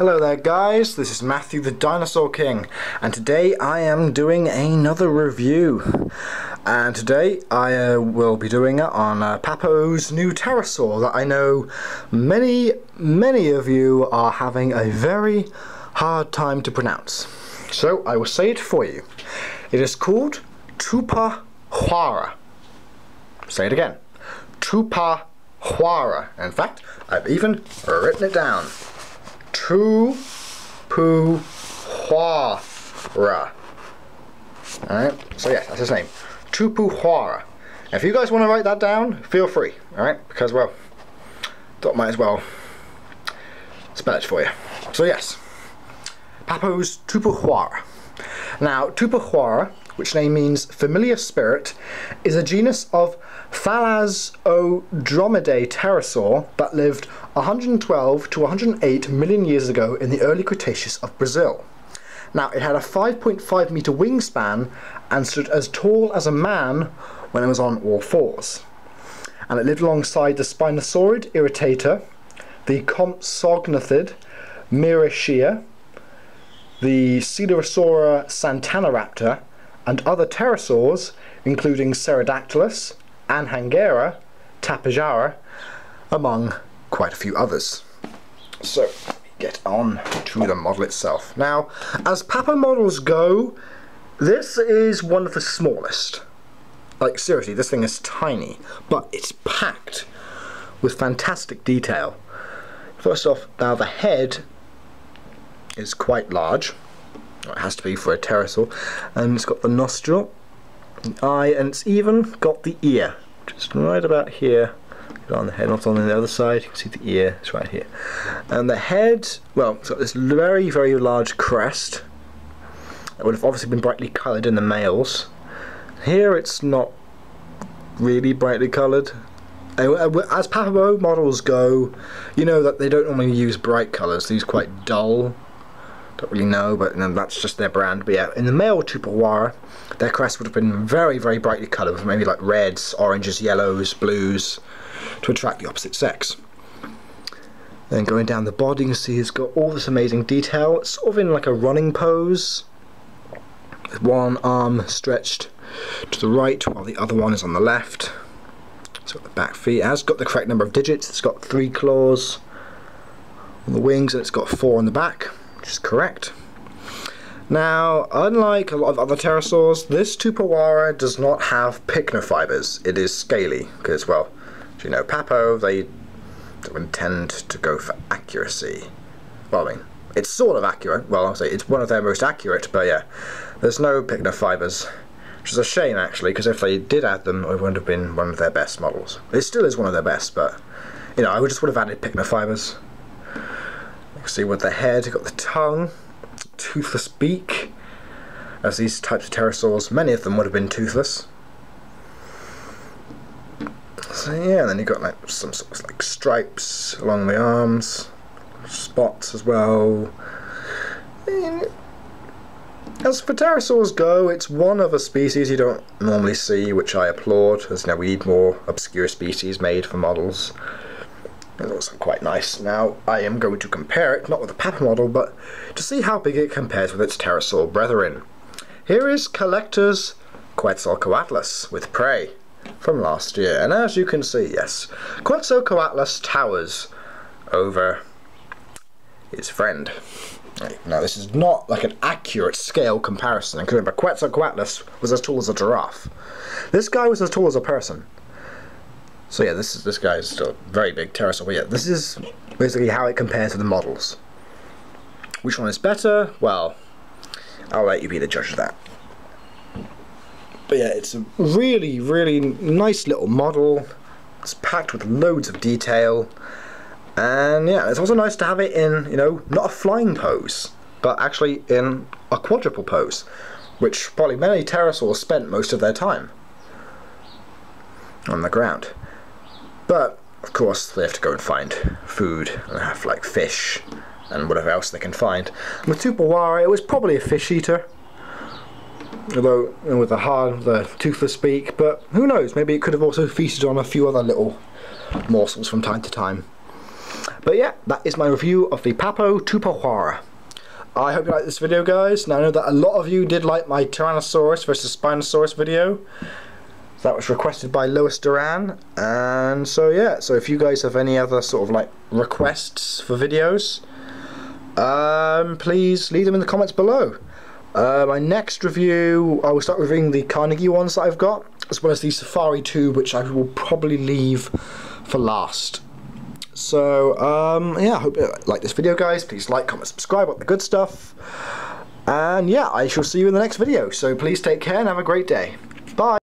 Hello there guys, this is Matthew the Dinosaur King and today I am doing another review. And today I uh, will be doing it on uh, Papo's new pterosaur that I know many many of you are having a very hard time to pronounce. So I will say it for you. It is called Tupa Huara say it again. Tupa Huara in fact I've even written it down Pu Huara. Alright, so yeah, that's his name. Tupuxuara. If you guys want to write that down, feel free, alright? Because, well, thought might as well spell it for you. So yes, Papo's Tupuxuara. Now, Tupuxuara which name means familiar spirit, is a genus of Thalassodromidae pterosaur that lived 112 to 108 million years ago in the early Cretaceous of Brazil. Now, it had a 5.5 meter wingspan and stood as tall as a man when it was on all fours. And it lived alongside the Spinosaurid irritator, the Compsognathid Mirischia, the Coelurosaura santanaraptor, and other pterosaurs, including Cearadactylus, Anhanguera, Tapejara, among quite a few others. So, get on to the model itself. Now, as Papo models go, this is one of the smallest. Like, seriously, this thing is tiny, but it's packed with fantastic detail. First off, now the head is quite large, it has to be for a pterosaur. And it's got the nostril, the eye, and it's even got the ear. Just right about here. On the head, not on the other side. You can see the ear. It's right here. And the head, well, it's got this very, very large crest. It would have obviously been brightly coloured in the males. Here it's not really brightly coloured. Uh, uh, as Papo models go, you know that they don't normally use bright colours. They use quite dull don't really know, but that's just their brand. But yeah, in the male Tupuxuara, their crest would have been very, very brightly coloured, maybe like reds, oranges, yellows, blues, to attract the opposite sex. Then going down the body, you can see it's got all this amazing detail. It's sort of in like a running pose, with one arm stretched to the right, while the other one is on the left. It's got the back feet. It has got the correct number of digits. It's got three claws on the wings, and it's got four on the back is correct. Now, unlike a lot of other pterosaurs, this Tupuxuara does not have pycnofibers. It is scaly, because, well, you know, Papo, they don't tend to go for accuracy. Well, I mean, it's sort of accurate. Well, I'll say it's one of their most accurate, but yeah, there's no pycnofibers. Which is a shame, actually, because if they did add them, it would have been one of their best models. It still is one of their best, but, you know, I would just would have added pycnofibers. See with the head, got the tongue, toothless beak. As these types of pterosaurs, many of them would have been toothless. So yeah, and then you've got like some sort of like stripes along the arms, spots as well. And as for pterosaurs go, it's one of a species you don't normally see, which I applaud, as you know, we need more obscure species made for models. It's also quite nice. Now, I am going to compare it, not with the Papo model, but to see how big it compares with its pterosaur brethren. Here is CollectA's Quetzalcoatlus with prey from last year. And as you can see, yes, Quetzalcoatlus towers over his friend. Now, this is not like an accurate scale comparison. And remember, Quetzalcoatlus was as tall as a giraffe. This guy was as tall as a person. So yeah, this is this guy is a very big pterosaur. But yeah, this is basically how it compares to the models. Which one is better? Well, I'll let you be the judge of that. But yeah, it's a really, really nice little model. It's packed with loads of detail. And yeah, it's also nice to have it in, you know, not a flying pose, but actually in a quadruple pose, which probably many pterosaurs spent most of their time on the ground. But, of course, they have to go and find food and have, like, fish and whatever else they can find. With Tupuxuara, it was probably a fish eater. Although, with the hard, the toothless beak, but who knows, maybe it could have also feasted on a few other little morsels from time to time. But yeah, that is my review of the Papo Tupuxuara. I hope you liked this video guys. Now I know that a lot of you did like my Tyrannosaurus versus Spinosaurus video. That was requested by Lois Duran. And so yeah, so if you guys have any other sort of like requests for videos, um, please leave them in the comments below. Uh, my next review, I will start reviewing the Carnegie ones that I've got, as well as the Safari 2, which I will probably leave for last. So, um, yeah, I hope you like this video, guys. Please like, comment, subscribe, all the good stuff. And yeah, I shall see you in the next video. So please take care and have a great day.